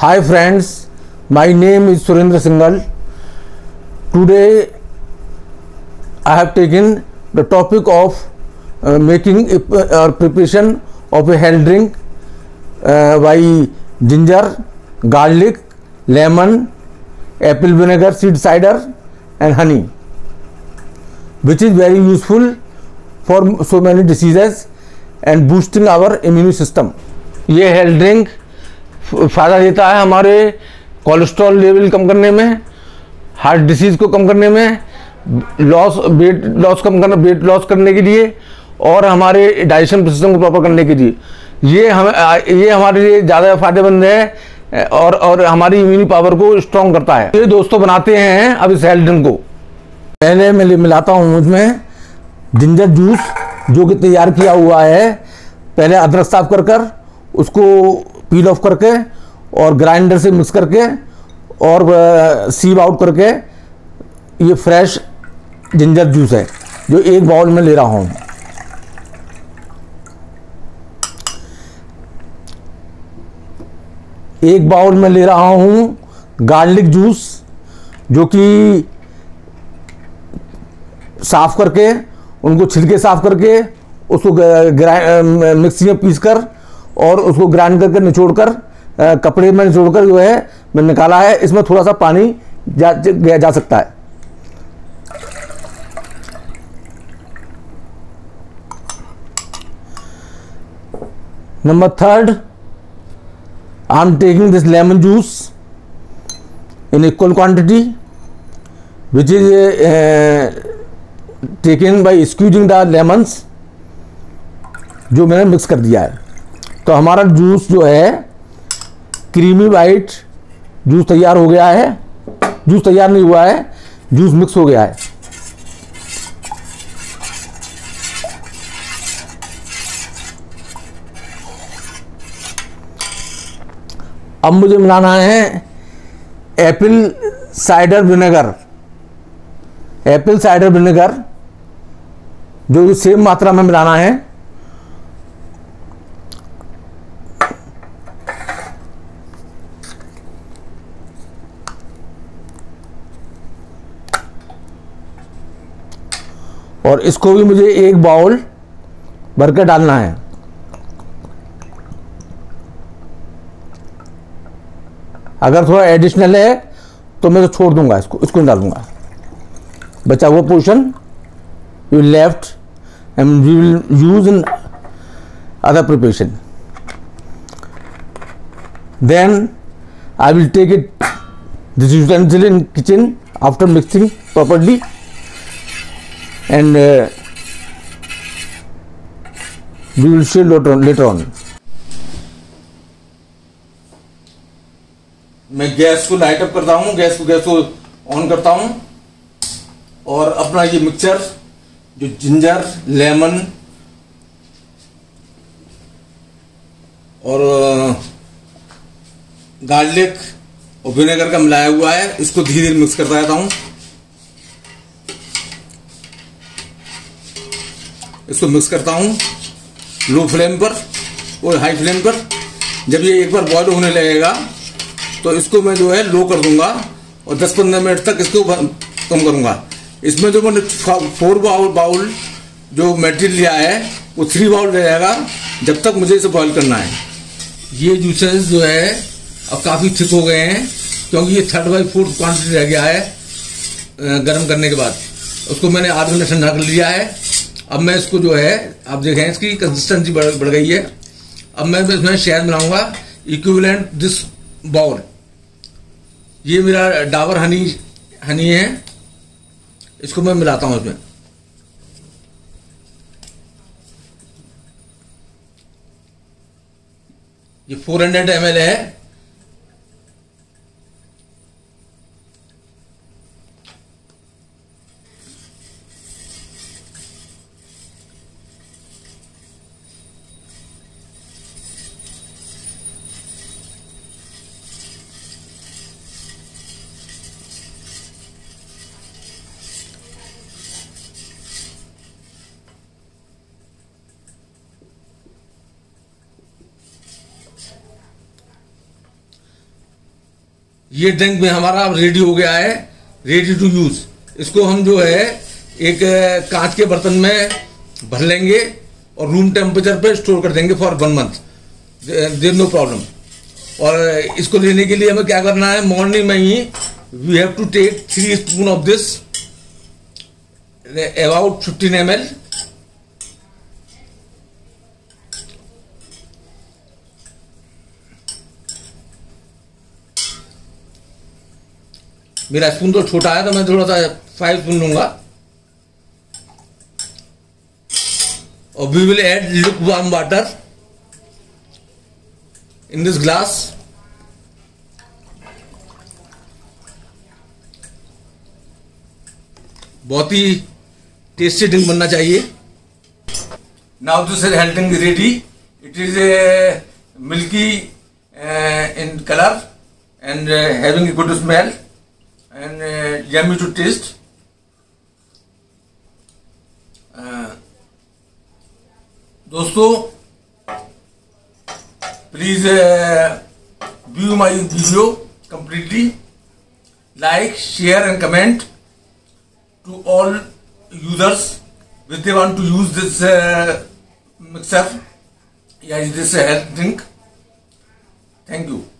Hi friends, my name is Surendra Singhal. Today I have taken the topic of uh, making or uh, preparation of a health drink uh, by ginger, garlic, lemon, apple vinegar, seed cider and honey, which is very useful for so many diseases and boosting our immune system. Ye health drink फ़ायदा देता है हमारे cholesterol level कम करने में heart disease को कम करने में loss weight loss कम करना वेट लॉस करने के लिए और हमारे डाइजेशन सिस्टम को प्रॉपर करने के लिए ये हम ये हमारे लिए ज़्यादा फायदेमंद है और और हमारी इम्यूनिटी पावर को स्ट्रॉन्ग करता है ये दोस्तों बनाते हैं अब इस हेल्डन को पहले मैं मिलाता हूँ उसमें जिंजर जूस जो कि तैयार किया हुआ है पहले अदरक साफ कर कर उसको पील ऑफ करके और ग्राइंडर से मिक्स करके और सीव आउट करके ये फ्रेश जिंजर जूस है जो एक बाउल में ले रहा हूँ एक बाउल में ले रहा हूँ गार्लिक जूस जो कि साफ़ करके उनको छिलके साफ़ करके उसको मिक्सी में पीस कर और उसको ग्राइंड करके निचोड़ कर कपड़े में निचोड़कर जो है मैं निकाला है इसमें थोड़ा सा पानी जा, जा, जा सकता है number third I am taking this lemon juice in equal quantity which is taking by squeezing the lemons जो मैंने मिक्स कर दिया है तो हमारा जूस जो है क्रीमी वाइट जूस तैयार हो गया है जूस तैयार नहीं हुआ है जूस मिक्स हो गया है अब मुझे मिलाना है apple cider vinegar apple cider vinegar जो सेम मात्रा में मिलाना है और इसको भी मुझे एक बाउल भरकर डालना है अगर थोड़ा एडिशनल है तो मैं तो छोड़ दूंगा इसको इसको डाल दूंगा बचा वो portion you left and you will use in other preparation then I will take it this use in kitchen after mixing properly and uh, we will see later on. Later on. मैं gas को light up करता हूं gas को gas को on करता हूं और अपना ये मिक्सचर जो जिंजर लेमन और गार्लिक uh, और विनेगर का मिलाया हुआ है इसको धीरे धीरे मिक्स करता रहता हूँ इसको मिक्स करता हूँ लो फ्लेम पर और हाई फ्लेम पर जब ये एक बार बॉयल होने लगेगा तो इसको मैं जो है लो कर दूंगा और 10-15 मिनट तक इसको कम करूंगा इसमें जो मैंने फोर बाउल बाउल जो मेटेरियल लिया है वो थ्री बाउल रह जाएगा जब तक मुझे इसे बॉयल करना है ये जूसेस जो है अब काफ़ी थिक हो गए हैं क्योंकि ये थर्ड बाई फोर्थ क्वान्टिटी रह गया है गर्म करने के बाद उसको मैंने आधा घंटे ठंडा कर लिया है अब मैं इसको जो है आप देखें इसकी कंसिस्टेंसी बढ़, बढ़ गई है अब मैं इसमें शहद मिलाऊंगा इक्विवेलेंट दिस बाउल ये मेरा डाबर हनी हनी है इसको मैं मिलाता हूं इसमें ये 400 हंड्रेड है ये ड्रिंक में हमारा रेडी हो गया है रेडी टू यूज इसको हम जो है एक कांच के बर्तन में भर लेंगे और रूम टेम्परेचर पे स्टोर कर देंगे for one month there no problem और इसको लेने के लिए हमें क्या करना है मॉर्निंग में ही we have to take three spoon of this about fifteen M L मेरा स्पून तो छोटा है तो मैं थोड़ा सा फाइव स्पून लूंगा और we will add lukewarm water in this glass बहुत ही टेस्टी ड्रिंक बनना चाहिए now this is health ready it is a milky in colour and having a good smell and uh, yummy to taste. Uh, दोस्तों please view my video completely like share and comment to all users which they want to use this uh, mixer yeah this health drink thank you